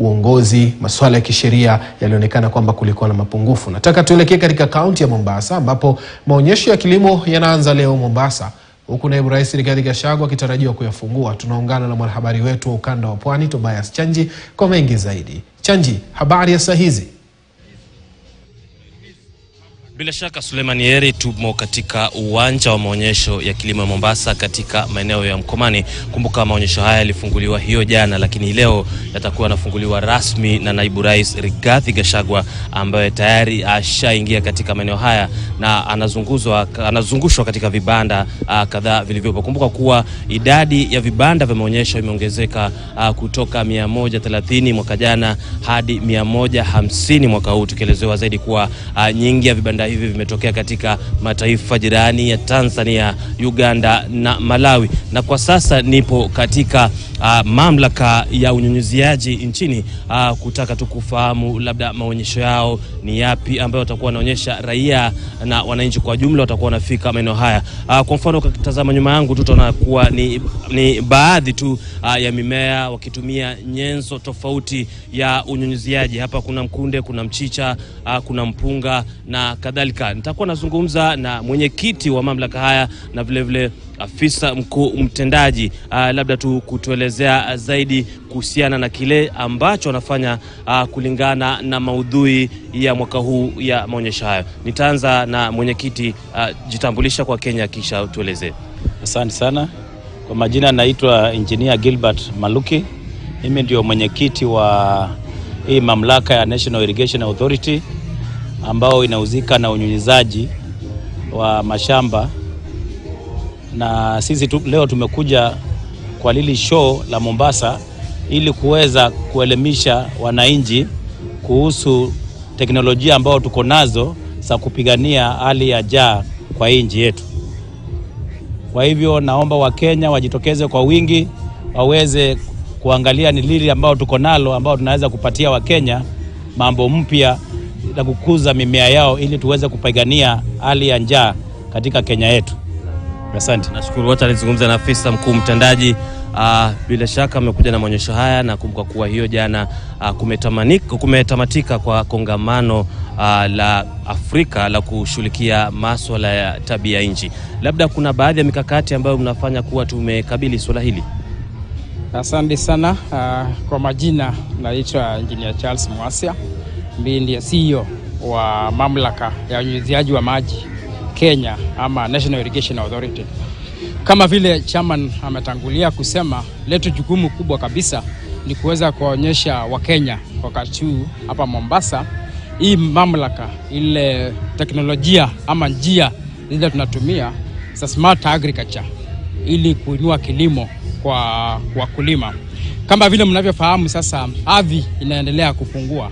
uongozi, masuala ya kisheria yalionekana kwamba kulikuwa na mapungufu. Nataka tuelekee katika kaunti ya Mombasa ambapo maonyesho ya kilimo yanaanza leo Mombasa, huku naibu rais Rigathi Gachagua akitarajiwa kuyafungua. Tunaungana na mwanahabari wetu wa ukanda wa pwani Tobias Chanji kwa mengi zaidi. Chanji, habari ya saa hizi? Bila shaka Suleiman Yeri, tumo katika uwanja wa maonyesho ya kilimo ya Mombasa katika maeneo ya Mkomani. Kumbuka maonyesho haya yalifunguliwa hiyo jana, lakini leo yatakuwa yanafunguliwa rasmi na naibu rais Rigathi Gachagua ambaye tayari ashaingia katika maeneo haya na anazunguzwa anazungushwa katika vibanda uh, kadhaa vilivyopo. Kumbuka kuwa idadi ya vibanda vya maonyesho imeongezeka uh, kutoka 130 mwaka jana hadi 150 mwaka huu, tukielezewa zaidi kuwa uh, nyingi ya vibanda hivi vimetokea katika mataifa jirani ya Tanzania, Uganda na Malawi. Na kwa sasa nipo katika uh, mamlaka ya unyunyuziaji nchini uh, kutaka tu kufahamu labda maonyesho yao ni yapi ambayo watakuwa wanaonyesha raia na wananchi kwa jumla watakuwa wanafika maeneo haya. Uh, kwa mfano ukitazama nyuma yangu tu tunaona kuwa ni, ni baadhi tu uh, ya mimea wakitumia nyenzo tofauti ya unyunyuziaji. Hapa kuna mkunde, kuna mchicha, uh, kuna mpunga na kadhalika. Nitakuwa nazungumza na mwenyekiti wa mamlaka haya na vilevile vile afisa mkuu mtendaji uh, labda tu kutuelezea zaidi kuhusiana na kile ambacho wanafanya uh, kulingana na maudhui ya mwaka huu ya maonyesho hayo. Nitaanza na mwenyekiti uh, jitambulisha kwa Kenya kisha tuelezee. Asante sana. Kwa majina naitwa Engineer Gilbert Maluki. Mimi ndio mwenyekiti wa hii mamlaka ya National Irrigation Authority ambao inahusika na unyunyizaji wa mashamba na sisi tu, leo tumekuja kwa lili show la Mombasa ili kuweza kuelimisha wananchi kuhusu teknolojia ambao tuko nazo za kupigania hali ya jaa kwa hii nchi yetu. Kwa hivyo naomba Wakenya wajitokeze kwa wingi waweze kuangalia ni lili ambao tuko nalo ambao tunaweza kupatia Wakenya mambo mpya na kukuza mimea yao ili tuweze kupigania hali ya njaa katika Kenya yetu. Asante. Nashukuru wote. Alizungumza na afisa mkuu mtendaji. Uh, bila shaka amekuja na maonyesho haya na kumbuka kuwa hiyo jana uh, kumetamanika, kumetamatika kwa kongamano uh, la Afrika la kushughulikia maswala ya tabia nchi. Labda kuna baadhi ya mikakati ambayo mnafanya kuwa tumekabili swala hili. Asante sana. Uh, kwa majina naitwa Engineer Charles Mwasia, mimi ndiye CEO wa mamlaka ya unyunyiziaji wa maji Kenya ama National Irrigation Authority. Kama vile chairman ametangulia kusema, letu jukumu kubwa kabisa ni kuweza kuwaonyesha Wakenya wakati huu hapa Mombasa hii mamlaka, ile teknolojia ama njia zile tunatumia za smart agriculture ili kuinua kilimo kwa wakulima. Kama vile mnavyofahamu sasa, ardhi inaendelea kupungua,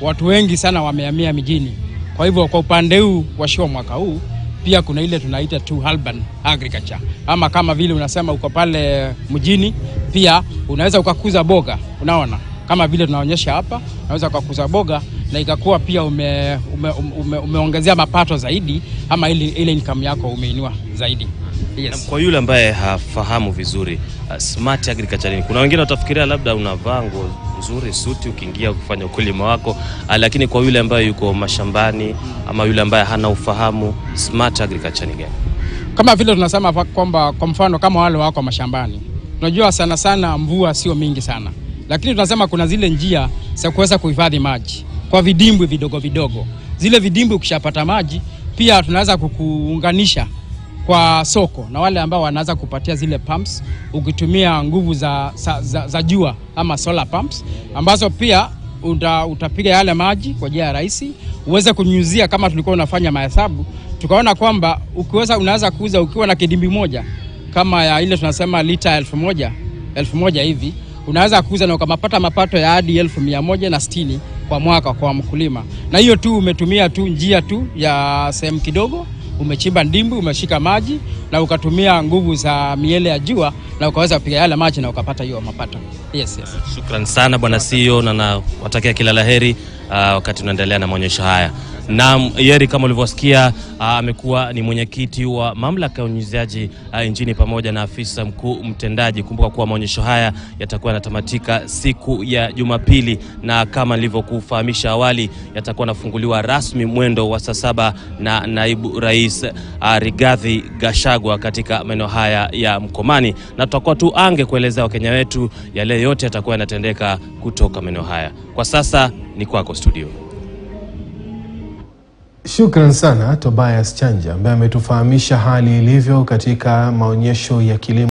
watu wengi sana wamehamia mijini. Kwa hivyo kwa upande huu wa shua mwaka huu pia kuna ile tunaita tu urban agriculture, ama kama vile unasema uko pale mjini, pia unaweza ukakuza boga. Unaona, kama vile tunaonyesha hapa, unaweza ukakuza boga na ikakuwa pia ume, ume, ume, umeongezea mapato zaidi, ama ile, ile income yako umeinua zaidi. Yes. Kwa yule ambaye hafahamu vizuri uh, smart agriculture kuna wengine watafikiria labda unavaa nguo nzuri suti ukiingia kufanya ukulima wako uh, lakini kwa yule ambaye yuko mashambani ama yule ambaye hana ufahamu smart agriculture ni gani? Kama vile tunasema kwamba kwa mfano kama wale wako mashambani, tunajua sana sana mvua sio mingi sana, lakini tunasema kuna zile njia za kuweza kuhifadhi maji kwa vidimbwi vidogo vidogo. Zile vidimbwi ukishapata maji, pia tunaweza kukuunganisha kwa soko na wale ambao wanaweza kupatia zile pumps ukitumia nguvu za, za, za, za jua ama solar pumps ambazo pia uta, utapiga yale maji kwa njia ya rahisi uweze kunyunyizia. Kama tulikuwa unafanya mahesabu, tukaona kwamba ukiweza unaweza kuuza ukiwa na kidimbi moja kama ya ile tunasema lita elfu moja elfu moja hivi unaweza kuuza na ukamapata mapato ya hadi elfu mia moja na sitini kwa mwaka kwa mkulima, na hiyo tu umetumia tu njia tu ya sehemu kidogo umechimba ndimbu umeshika maji na ukatumia nguvu za miele ya jua na ukaweza kupiga yale maji na ukapata hiyo mapato. Yes, yes. Shukran sana bwana CEO na nawatakia kila la heri uh, wakati unaendelea na maonyesho haya. Naam, Yeri, kama ulivyosikia, ah, amekuwa ni mwenyekiti wa mamlaka ya unyunyiziaji ah, nchini pamoja na afisa mkuu mtendaji. Kumbuka kuwa maonyesho haya yatakuwa yanatamatika siku ya Jumapili, na kama nilivyokufahamisha awali, yatakuwa yanafunguliwa rasmi mwendo wa saa saba na naibu rais a, Rigathi Gachagua katika maeneo haya ya Mkomani, na tutakuwa tu ange kuelezea Wakenya wetu yale yote yatakuwa yanatendeka kutoka maeneo haya. Kwa sasa ni kwako studio. Shukran sana Tobias Chanja ambaye ametufahamisha hali ilivyo katika maonyesho ya kilimo